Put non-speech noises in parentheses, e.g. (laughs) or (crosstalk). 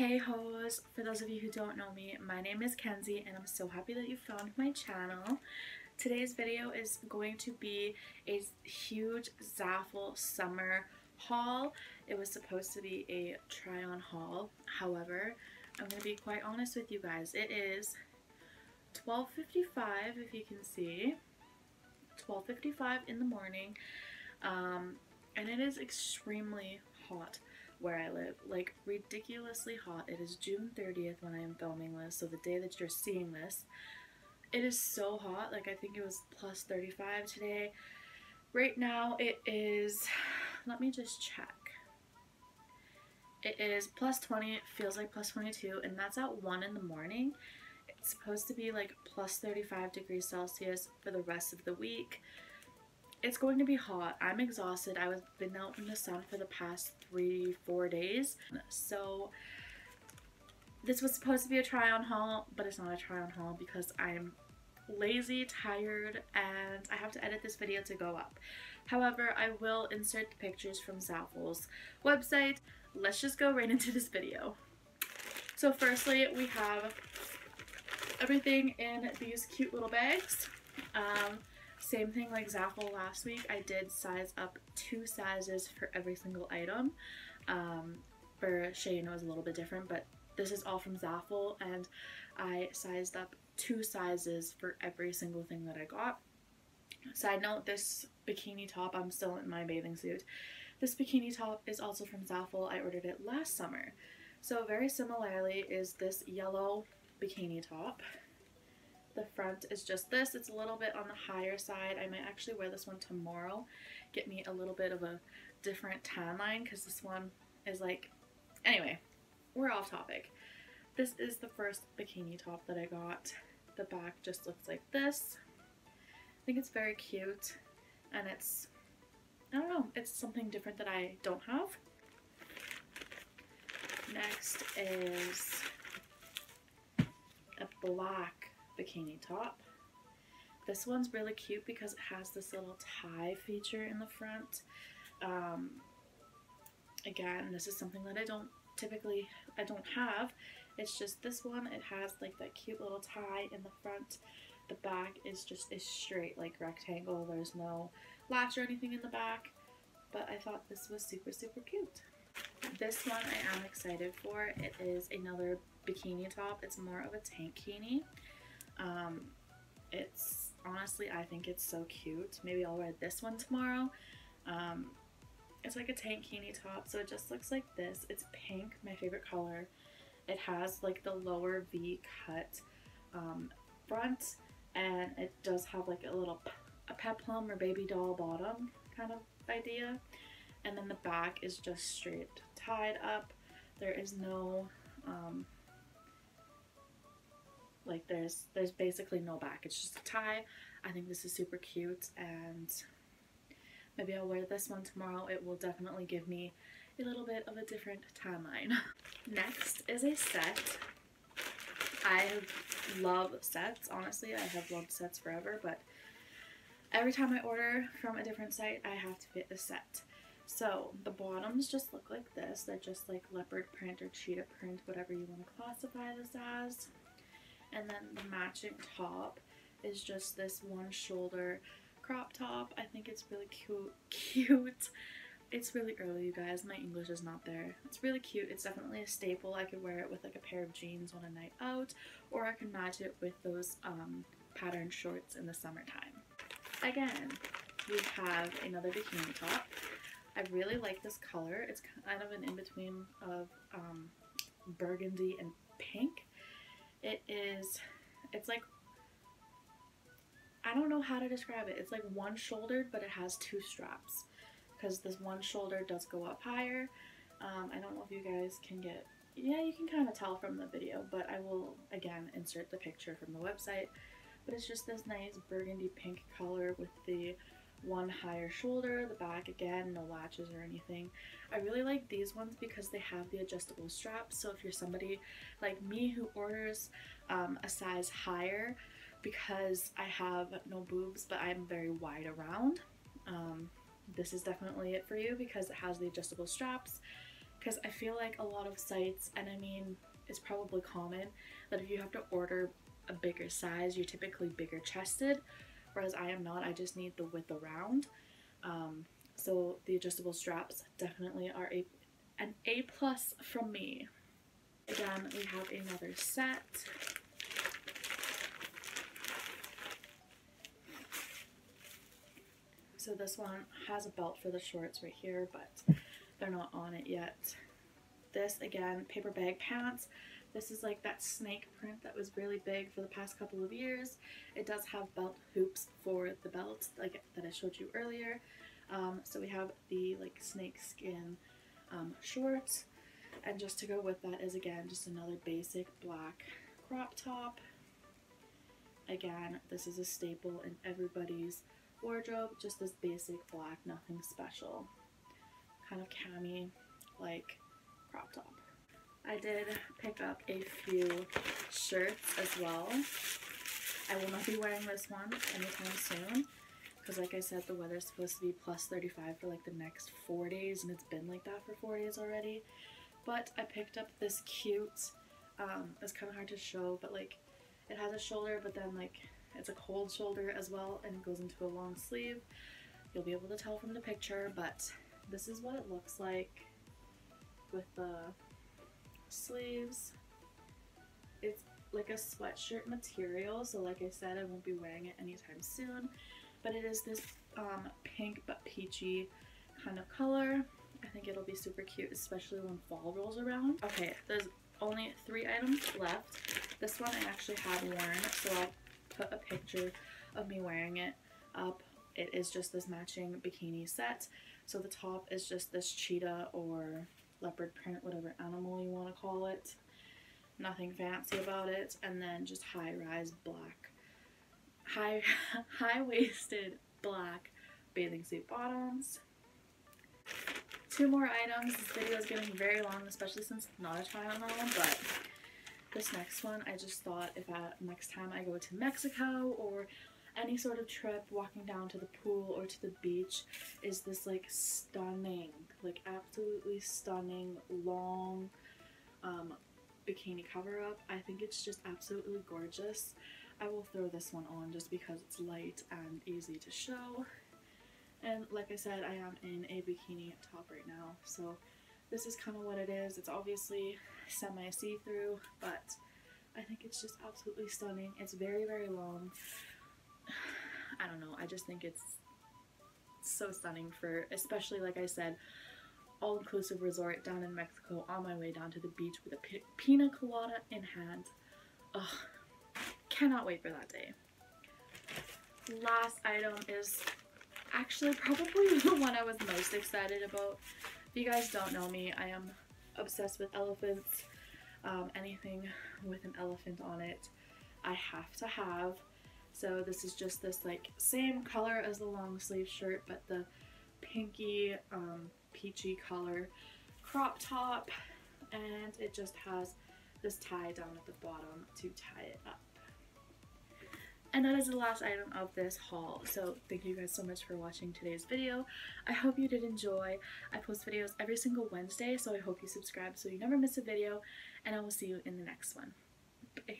Hey hoes! For those of you who don't know me, my name is Kenzie and I'm so happy that you found my channel. Today's video is going to be a huge Zaful summer haul. It was supposed to be a try on haul. However, I'm going to be quite honest with you guys. It is 12.55 if you can see. 12.55 in the morning. Um, and it is extremely hot where I live. Like ridiculously hot. It is June 30th when I am filming this, so the day that you're seeing this. It is so hot. Like I think it was plus 35 today. Right now it is, let me just check. It is plus 20, it feels like plus 22, and that's at 1 in the morning. It's supposed to be like plus 35 degrees Celsius for the rest of the week it's going to be hot. I'm exhausted. I was been out in the sun for the past three, four days. So this was supposed to be a try on haul, but it's not a try on haul because I'm lazy, tired, and I have to edit this video to go up. However, I will insert the pictures from Zaful's website. Let's just go right into this video. So firstly, we have everything in these cute little bags. Um, same thing like Zaful last week, I did size up two sizes for every single item. Um, for Shein it was a little bit different, but this is all from Zaful and I sized up two sizes for every single thing that I got. Side note, this bikini top, I'm still in my bathing suit. This bikini top is also from Zaful. I ordered it last summer. So very similarly is this yellow bikini top. The front is just this. It's a little bit on the higher side. I might actually wear this one tomorrow. Get me a little bit of a different tan line because this one is like... Anyway, we're off topic. This is the first bikini top that I got. The back just looks like this. I think it's very cute and it's, I don't know, it's something different that I don't have. Next is a black bikini top. This one's really cute because it has this little tie feature in the front. Um, again, this is something that I don't typically, I don't have. It's just this one, it has like that cute little tie in the front. The back is just a straight like rectangle. There's no latch or anything in the back. But I thought this was super, super cute. This one I am excited for. It is another bikini top. It's more of a tankini. Um, it's honestly, I think it's so cute. Maybe I'll wear this one tomorrow. Um, it's like a tankini top, so it just looks like this. It's pink, my favorite color. It has like the lower V cut um, front, and it does have like a little a peplum or baby doll bottom kind of idea. And then the back is just straight tied up. There is no um, like there's there's basically no back. It's just a tie. I think this is super cute and maybe I'll wear this one tomorrow. It will definitely give me a little bit of a different timeline. (laughs) Next is a set. I love sets, honestly. I have loved sets forever, but every time I order from a different site, I have to fit a set. So the bottoms just look like this. They're just like leopard print or cheetah print, whatever you want to classify this as. And then the matching top is just this one shoulder crop top. I think it's really cute. (laughs) Cute. It's really early, you guys. My English is not there. It's really cute. It's definitely a staple. I could wear it with like a pair of jeans on a night out, or I can match it with those um, patterned shorts in the summertime. Again, we have another bikini top. I really like this color. It's kind of an in-between of um, burgundy and pink. It is, it's like, I don't know how to describe it. It's like one shouldered, but it has two straps. Because this one shoulder does go up higher. Um, I don't know if you guys can get, yeah, you can kind of tell from the video, but I will, again, insert the picture from the website. But it's just this nice burgundy pink color with the one higher shoulder, the back again, no latches or anything. I really like these ones because they have the adjustable straps. So if you're somebody like me who orders um, a size higher because I have no boobs but I'm very wide around, um, this is definitely it for you because it has the adjustable straps. because I feel like a lot of sites, and I mean, it's probably common that if you have to order a bigger size, you're typically bigger chested, whereas I am not. I just need the width around. Um, so the adjustable straps definitely are a an A plus from me. Again, we have another set. So this one has a belt for the shorts right here, but they're not on it yet. This, again, paper bag pants. This is like that snake print that was really big for the past couple of years. It does have belt hoops for the belt like that I showed you earlier. Um, so we have the like snake skin um, shorts. And just to go with that is again just another basic black crop top. Again, this is a staple in everybody's wardrobe, just this basic black, nothing special. Kind of cami like crop top. I did pick up a few shirts as well. I will not be wearing this one anytime soon because like I said the weather's supposed to be plus 35 for like the next four days and it's been like that for four days already. But I picked up this cute, um, it's kind of hard to show but like it has a shoulder but then like it's a cold shoulder as well and it goes into a long sleeve. You'll be able to tell from the picture but this is what it looks like with the sleeves. It's like a sweatshirt material, so like I said, I won't be wearing it anytime soon. But it is this um, pink but peachy kind of color. I think it'll be super cute, especially when fall rolls around. Okay, there's only three items left. This one I actually have worn, so I'll put a picture of me wearing it up. It is just this matching bikini set. So the top is just this cheetah or leopard print, whatever animal you want to call it. Nothing fancy about it. And then just high-rise black, high, (laughs) high-waisted black bathing suit bottoms. Two more items. This video is getting very long, especially since not a try on haul, but this next one, I just thought if I, next time I go to Mexico or any sort of trip, walking down to the pool or to the beach, is this like stunning, like absolutely stunning, long um, bikini cover up. I think it's just absolutely gorgeous. I will throw this one on just because it's light and easy to show. And like I said, I am in a bikini top right now, so this is kind of what it is. It's obviously semi see-through, but I think it's just absolutely stunning. It's very, very long. (sighs) I don't know, I just think it's so stunning for, especially like I said, all-inclusive resort down in Mexico on my way down to the beach with a pina colada in hand. Ugh, cannot wait for that day. Last item is actually probably (laughs) the one I was most excited about. If you guys don't know me, I am obsessed with elephants. Um, anything with an elephant on it, I have to have. So this is just this like same color as the long sleeve shirt, but the pinky, um, peachy color crop top. And it just has this tie down at the bottom to tie it up. And that is the last item of this haul. So thank you guys so much for watching today's video. I hope you did enjoy. I post videos every single Wednesday, so I hope you subscribe so you never miss a video. And I will see you in the next one. Bye.